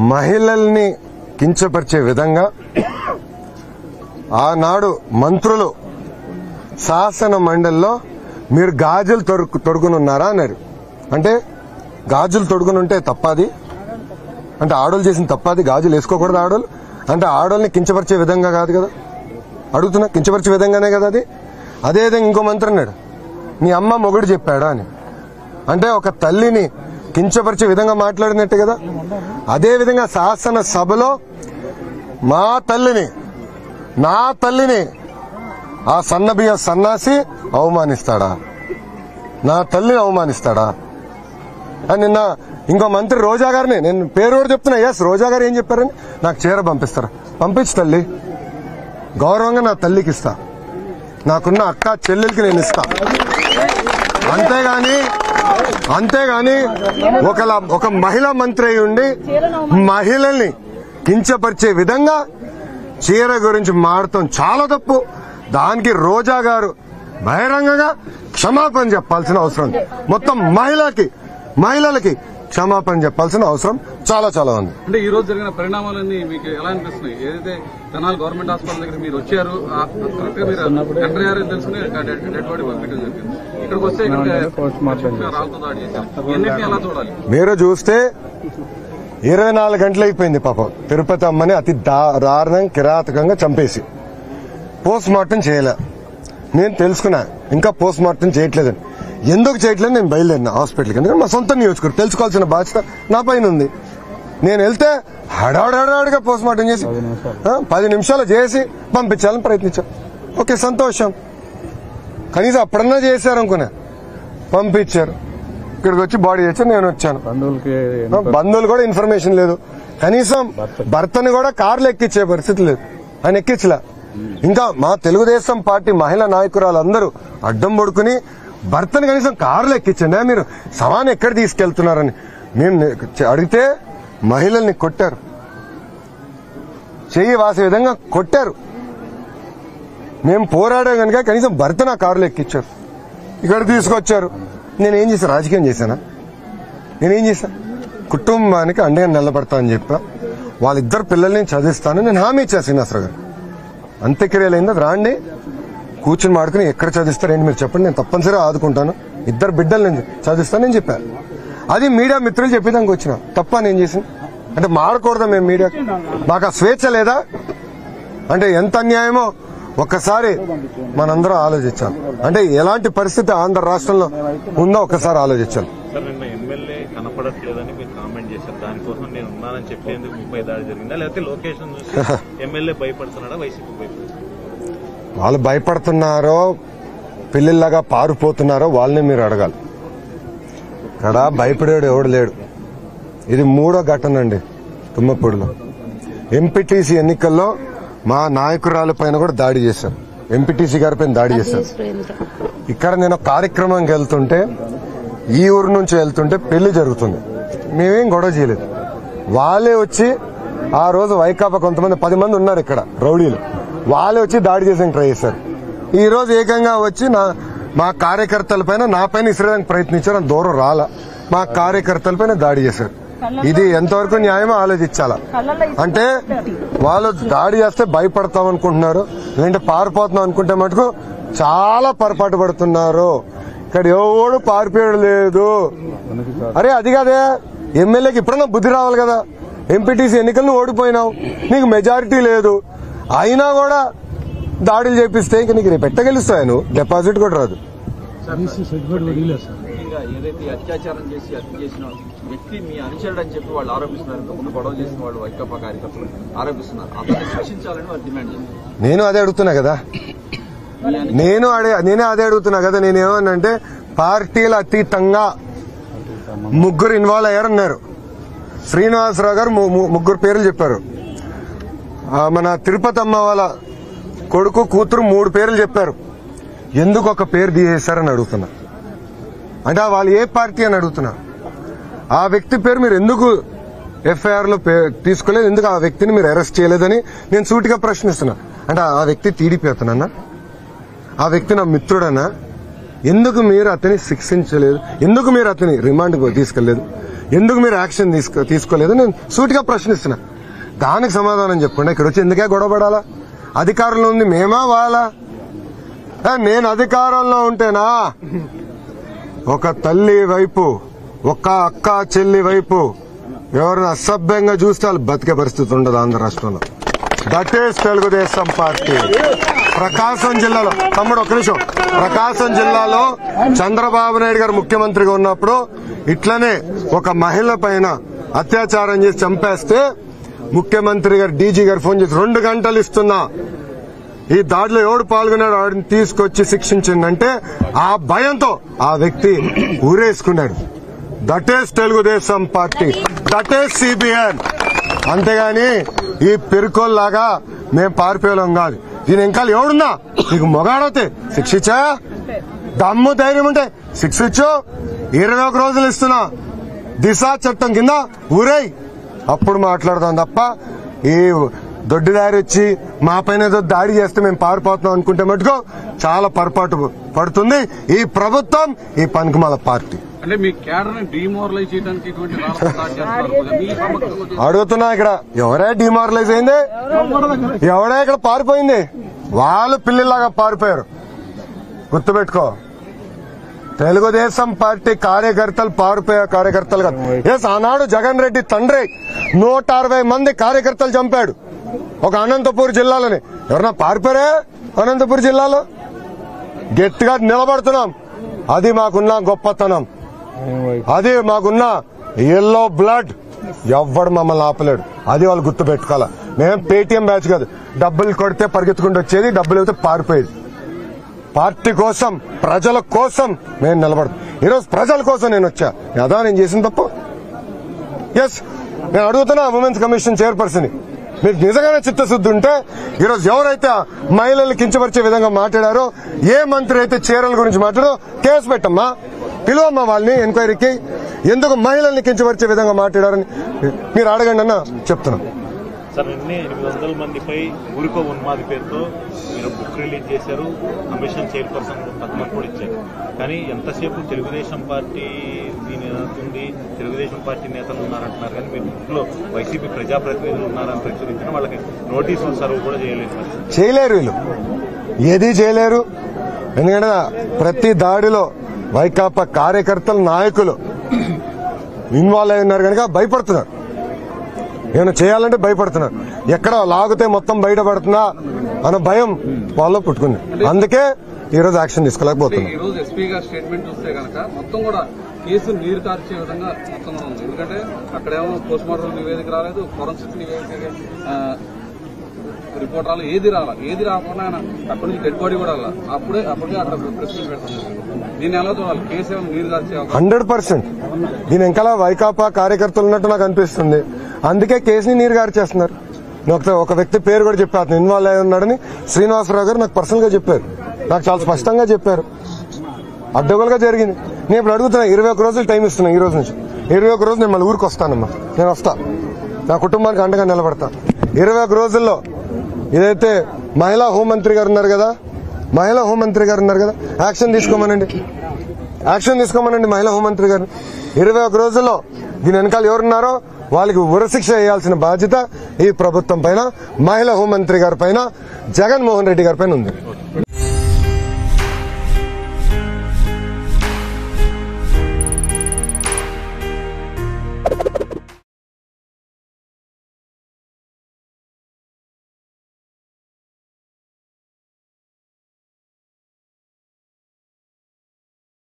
మహిళల్ని కించపరిచే విధంగా ఆనాడు మంత్రులు శాసన మండలిలో మీరు గాజులు తొడుకు తొడుగునున్నారా అన్నారు. అంటే గాజులు తొడుగుని ఉంటే తప్పది. అంటే ఆడోళ్ళు చేసిన తప్పది గాజులు వేసుకోకూడదు ఆడోళ్ళు. అంటే ఆడోళ్ళని కించపరిచే విధంగా కాదు కదా. అడుగుతున్నా కించపరిచే విధంగానే కదా అది? అదేవిధంగా ఇంకో మంత్రి అన్నాడు. నీ అమ్మ మొగుడు చెప్పాడా అని. అంటే ఒక తల్లిని కించపరిచే విధంగా మాట్లాడినట్టు కదా? అదే విధంగా శాసన సభలో మా తల్లిని నా తల్లిని ఆ సన్నబియ్య సన్నాసి అవమానిస్తాడా? నా తల్లిని అవమానిస్తాడా? అని నిన్న ఇంకో మంత్రి రోజా గారిని నేను పేరు కూడా చెప్తున్నా ఎస్ రోజా గారు ఏం చెప్పారని? నాకు చీర పంపిస్తారు? పంపించు తల్లి. గౌరవంగా నా తల్లికి ఇస్తా. నాకున్న అక్క చెల్లెలకి నేను ఇస్తా. అంతేగాని అంతేగాని ఒకలా ఒక మహిళా మంత్రి అయి ఉండి మహిళల్ని కించపరిచే విధంగా చీర గురించి మాడటం చాలా తప్పు. దానికి రోజా గారు బహిరంగంగా క్షమాపణ చెప్పాల్సిన అవసరం మొత్తం మహిళకి మహిళలకి క్షమాపణ చెప్పాల్సిన అవసరం చాలా చాలా ఉంది. అంటే ఈ రోజు జరిగిన పరిణామాలన్నీ మీకు ఎలా అనిపిస్తున్నాయి? ఏదైతే తెనాలి గవర్నమెంట్ హాస్పిటల్ దగ్గర మీరు వచ్చారు కరెక్ట్గా మీరు ఎంటర్ అయ్యారని తెలుసుకుని డెడ్ డెడ్ బాడీ పంపించడం జరిగింది. ఇక్కడికి వస్తే ఇక్కడ రాళ్ళతో దాడి చేశారు? ఎన్నింటినీ ఎలా చూడాలి? మీరు చూస్తే ఇరవై నాలుగు గంటలు అయిపోయింది పాపం. తిరుపతి అమ్మని అతి దా- దారుణంగా కిరాతకంగా చంపేసి. పోస్ట్ మార్టం చేయలే. నేను తెలుసుకున్నా ఇంకా పోస్ట్ మార్టం చేయట్లేదని. ఎందుకు చేయట్లేదు నేను బయలుదేరిన హాస్పిటల్కి? ఎందుకంటే మా సొంత నియోజకవర్గం తెలుసుకోవాల్సిన బాధ్యత నా పైన ఉంది. నేను వెళ్తే హడాడడాడిగా పోస్ట్ మార్టం చేసి పది నిమిషాలు. చేసి పంపించాలని ప్రయత్నించాను ఓకే సంతోషం. కనీసం అప్పుడన్నా చేశారు అనుకున్నా. పంపించారు. ఇక్కడికి వచ్చి బాడీ చేసి నేను వచ్చాను. బంధువులు కూడా ఇన్ఫర్మేషన్ లేదు. కనీసం భర్తని కూడా కార్లు ఎక్కించే పరిస్థితి లేదు. ఆయన ఎక్కించలే. ఇంకా మా తెలుగుదేశం పార్టీ మహిళా నాయకురాలు అందరూ అడ్డం పడుకుని భర్తను కనీసం కార్లు ఎక్కించండి. మీరు సవాన్ ఎక్కడ తీసుకెళ్తున్నారని. మేము అడిగితే మహిళల్ని కొట్టారు. చెయ్యి వాసే విధంగా కొట్టారు. మేము పోరాడాం కనుక కనీసం భర్త నా కారులో ఎక్కించారు. ఇక్కడ తీసుకొచ్చారు. నేనేం చేశాను రాజకీయం చేశానా? నేనేం చేశాను కుటుంబానికి అండగా నిలబడతా అని చెప్పా. వాళ్ళిద్దరు పిల్లల్ని చదివిస్తాను. నేను హామీ ఇచ్చా శ్రీనివాసరావు గారు. అంత్యక్రియలు అయింది? అది రాండి. కూర్చుని మాడుకుని ఎక్కడ చదివిస్తారు ఏంటి మీరు చెప్పండి నేను తప్పనిసరిగా ఆదుకుంటాను. ఇద్దరు బిడ్డలు నేను చదివిస్తానని చెప్పాను అది మీడియా మిత్రులు చెప్పేదానికి వచ్చిన తప్ప నేను చేసింది? అంటే మాడకూడదా మేము మీడియా? మాకు ఆ స్వేచ్ఛ లేదా? అంటే ఎంత అన్యాయమో ఒక్కసారి మనందరం ఆలోచించాలి. అంటే ఎలాంటి పరిస్థితి ఆంధ్ర రాష్ట్రంలో ఉందో ఒక్కసారి ఆలోచించాలి. దానికోసం నేను ఉన్నానని చెప్పేందుకు ముప్పై దాడి జరిగిందా? లేకపోతే లొకేషన్ చూసి ఎమ్మెల్యే భయపడుతున్నాడా? వైసీపీ భయపడుతున్నాడా? వాళ్ళు భయపడుతున్నారో పిల్లల్లాగా పారిపోతున్నారో వాళ్ళని మీరు అడగాలి. ఇక్కడ భయపడేవాడు ఎవడు లేడు. ఇది మూడో ఘటన అండి తుమ్మపూడిలో. ఎంపీటీసీ ఎన్నికల్లో మా నాయకురాల పైన కూడా దాడి చేశారు. ఎంపీటీసీ గారి పైన దాడి చేశారు. ఇక్కడ నేను కార్యక్రమానికి వెళ్తుంటే ఈ ఊరు నుంచి వెళ్తుంటే పెళ్ళి జరుగుతుంది. మేమేం గొడవ చేయలేదు. వాళ్ళే వచ్చి ఆ రోజు వైకాపా కొంతమంది పది మంది ఉన్నారు ఇక్కడ రౌడీలు. వాళ్ళే వచ్చి దాడి చేసేందుకు ట్రై చేశారు. ఈ రోజు ఏకంగా వచ్చి నా మా కార్యకర్తల పైన నా పైన ఇసిరేదానికి ప్రయత్నించారు అంత దూరం రాలా. మా కార్యకర్తల పైన దాడి చేశారు. ఇది ఎంతవరకు న్యాయమో ఆలోచించాలా. అంటే వాళ్ళు దాడి చేస్తే భయపడతాం అనుకుంటున్నారు లేదంటే పారిపోతున్నాం అనుకుంటే మటుకు చాలా పొరపాటు పడుతున్నారు. ఇక్కడ ఎవడు పారిపోయాడు లేదు. అరే అది కాదే. ఎమ్మెల్యేకి ఇప్పుడన్నా బుద్ధి రావాలి కదా. ఎంపీటీసీ ఎన్నికలను ఓడిపోయినావు. నీకు మెజారిటీ లేదు. అయినా కూడా దాడులు చేపిస్తే ఇంక నీకు రేపు ఎట్ట గెలుస్తావు నువ్వు? డిపాజిట్ కూడా రాదు. ముఖ్యంగా ఏదైతే ఈ అత్యాచారం చేసి హత్య చేసిన వ్యక్తి మీ అనుచరుడు అని చెప్పి వాళ్ళు ఆరోపిస్తున్నారు ఇంతకు ముందు గొడవ చేసిన వాళ్ళు వైకాపా కార్యకర్తలు ఆరోపిస్తున్నారు. అతన్ని శిక్షించాలని వాళ్ళు డిమాండ్ చేస్తున్నారు. నేను అదే అడుగుతున్నా కదా. నేను అడే నేనే అదే అడుగుతున్నా కదా. నేను ఏమన్నంటే పార్టీల అతీతంగా ముగ్గురు ఇన్వాల్వ్ అయ్యారన్నారు. శ్రీనివాసరావు గారు ముగ్గురు పేర్లు చెప్పారు. మన తిరుపతి అమ్మ వాళ్ళ కొడుకు కూతురు మూడు పేర్లు చెప్పారు. ఎందుకు ఒక పేరు తీసేశారని అడుగుతున్నా. అంటే వాళ్ళు ఏ పార్టీ అని అడుగుతున్నా. ఆ వ్యక్తి పేరు మీరు ఎందుకు ఎఫ్ఐఆర్లో పే- తీసుకోలేదు? ఎందుకు ఆ వ్యక్తిని మీరు అరెస్ట్ చేయలేదని నేను సూటిగా ప్రశ్నిస్తున్నా. అంటే ఆ వ్యక్తి టీడీపీ అతనన్నా? ఆ వ్యక్తి నా మిత్రుడనా ఎందుకు మీరు అతని శిక్షించలేదు? ఎందుకు మీరు అతని రిమాండ్ తీసుకెళ్ళేదు ఎందుకు మీరు యాక్షన్ తీసుకో తీసుకోలేదు? నేను సూటిగా ప్రశ్నిస్తున్నా. దానికి సమాధానం చెప్పండి ఇక్కడ వచ్చి ఎందుకే గొడవపడాలా అధికారంలో ఉంది మేమా వాళ్ళా? నేను అధికారంలో ఉంటేనా? ఒక తల్లి వైపు ఒక అక్క చెల్లి వైపు ఎవరిని అసభ్యంగా చూస్తే వాళ్ళు బతికే పరిస్థితి ఉండదు ఆంధ్ర రాష్ట్రంలో. That is Telugu Desam party. Prakasam జిల్లాలో తమ్ముడు ఒక నిమిషం. ప్రకాశం జిల్లాలో చంద్రబాబు నాయుడు గారు ముఖ్యమంత్రిగా ఉన్నప్పుడు ఇట్లనే ఒక మహిళ పైన అత్యాచారం చేసి చంపేస్తే ముఖ్యమంత్రి గారు డీజీ గారు ఫోన్ చేసి రెండు గంటలు ఇస్తున్నా. ఈ దాడిలో ఎవడు పాల్గొన్నాడు వాడిని తీసుకొచ్చి శిక్షించిందంటే ఆ భయంతో ఆ వ్యక్తి ఊరేసుకున్నాడు. That is Telugu Desam party. That is CBN అంతేగాని ఈ పెరుకోల్లాగా మేం పారిపోయలేం కాదు. దీని ఇంకా ఎవడున్నా? నీకు మొగాడవుతే శిక్షించా? దమ్ము ధైర్యం ఉంటే శిక్షించు. ఇరవై ఒక రోజులు ఇస్తున్నా. దిశా చట్టం కింద ఊరేయ్. అప్పుడు మాట్లాడదాం తప్ప ఈ దొడ్డి దారి వచ్చి మా పైన ఏదో దాడి చేస్తే మేము పారిపోతున్నాం అనుకుంటే మటుకు చాలా పొరపాటు పడుతుంది. ఈ ప్రభుత్వం ఈ పనికిమాల పార్టీ. అంటే మీ డిమోరలైజ్ చేయడానికి అడుగుతున్నా ఇక్కడ ఎవరే డిమారలైజ్ అయింది? ఎవడే ఇక్కడ పారిపోయింది? వాళ్ళు పిల్లిలాగా పారిపోయారు. గుర్తుపెట్టుకో. తెలుగుదేశం పార్టీ కార్యకర్తలు పారిపోయే కార్యకర్తలు కాదు. ఎస్ ఆనాడు జగన్ రెడ్డి తండ్రి నూట అరవై మంది కార్యకర్తలు చంపాడు. ఒక అనంతపూర్ జిల్లాలోని. ఎవరన్నా పారిపోయారే అనంతపూర్ జిల్లాలో? గట్టిగా నిలబడుతున్నాం. అది మాకున్న గొప్పతనం. అది మాకున్న ఎల్లో బ్లడ్ ఎవ్వడు మమ్మల్ని ఆపలేడు. అది వాళ్ళు గుర్తు పెట్టుకోవాలా మేము పేటీఎం బ్యాచ్ కాదు. డబ్బులు కొడితే పరిగెత్తుకుంటూ వచ్చేది డబ్బులు అయితే పారిపోయేది. పార్టీ కోసం ప్రజల కోసం నేను నిలబడదు ఈరోజు ప్రజల కోసం నేను వచ్చా. అదా నేను చేసిన తప్పు? ఎస్ నేను అడుగుతున్నా ఉమెన్స్ కమిషన్ చైర్పర్సన్ మీకు నిజంగానే చిత్తశుద్ధి ఉంటే ఈరోజు ఎవరైతే మహిళలు మహిళల్ని కించపరిచే విధంగా మాట్లాడారో ఏ మంత్రి అయితే చీరల గురించి మాట్లాడో కేసు పెట్టమ్మా. పిలువమ్మా వాళ్ళని ఎంక్వైరీకి ఎందుకు మహిళల్ని కించపరిచే విధంగా మాట్లాడారని? మీరు అడగండి అన్న చెప్తున్నాను సార్ నిన్నే ఎనిమిది వందల మందిపై ఊరికో ఉన్మాది పేరుతో మీరు బుక్ రిలీజ్ చేశారు. కమిషన్ చైర్పర్సన్ పద్మ కూడా ఇచ్చారు. కానీ ఎంతసేపు తెలుగుదేశం పార్టీ దీని ఉంది తెలుగుదేశం పార్టీ నేతలు ఉన్నారంటున్నారు. కానీ మీరు బుక్లో వైసీపీ ప్రజాప్రతినిధులు ఉన్నారని ప్రచురించిన వాళ్ళకి నోటీసులు సర్వ్ కూడా చేయలేదు చేయలేరు వీళ్ళు. ఏది చేయలేరు. ఎందుకంటే ప్రతి దాడిలో వైకాపా కార్యకర్తలు నాయకులు ఇన్వాల్వ్ అయి ఉన్నారు కనుక భయపడుతున్నారు. ఏమైనా చేయాలంటే భయపడుతున్నారు. ఎక్కడ లాగితే మొత్తం బయటపడుతుందా అన్న భయం వాళ్ళలో పుట్టుకుంది. అందుకే యాక్షన్ ఈ రోజు ఎస్పీ గారి స్టేట్మెంట్ చూస్తే కనుక మొత్తం కూడా కేసు నీరు కార్చే విధంగా మొత్తం కూడా ఉంది. ఎందుకంటే అక్కడేమో పోస్ట్ మార్టం నివేదిక రాలేదు ఫోరెన్సిక్ నివేదిక ఆ, రిపోర్ట్ రాలేదు ఏది రాలా ఏది రాకుండా ఆయన అక్కడి నుంచి డెడ్ బాడీ కూడా రాలా. అప్పుడే అప్పటికే అక్కడ దీన్ని ఎలా చూడాలి? కేసు ఏమైనా నీరు కార్చే హండ్రెడ్ పర్సెంట్. దీని వెనకాల వైకాపా కార్యకర్తలు ఉన్నట్టు నాకు అనిపిస్తుంది. అందుకే కేసుని నీరు గారు చేస్తున్నారు. ఒక వ్యక్తి పేరు కూడా చెప్పారు. అతను ఇన్వాల్వ్ అయి ఉన్నాడని శ్రీనివాసరావు గారు నాకు పర్సనల్గా చెప్పారు. నాకు చాలా స్పష్టంగా చెప్పారు. అడ్డగోలుగా జరిగింది. నేను ఇప్పుడు అడుగుతున్నా ఇరవై ఒక రోజులు టైం ఇస్తున్నా ఈ రోజు నుంచి. ఇరవై ఒక రోజు నేను మళ్ళీ ఊరికి వస్తానమ్మా. నేను వస్తా. నా కుటుంబానికి అండగా నిలబడతా. ఇరవై ఒక రోజుల్లో ఏదైతే మహిళా హోంమంత్రి గారు ఉన్నారు కదా మహిళా హోంమంత్రి గారు ఉన్నారు కదా యాక్షన్ తీసుకోమనండి. యాక్షన్ తీసుకోమనండి మహిళా హోంమంత్రి గారు. ఇరవై ఒక రోజుల్లో దీని వెనకాల ఎవరున్నారో వాళ్ళకి ఉరశిక్ష వేయాల్సిన బాధ్యత ఈ ప్రభుత్వం పైన మహిళా హోంమంత్రి గారి పైన జగన్మోహన్ రెడ్డి గారి పైన ఉంది.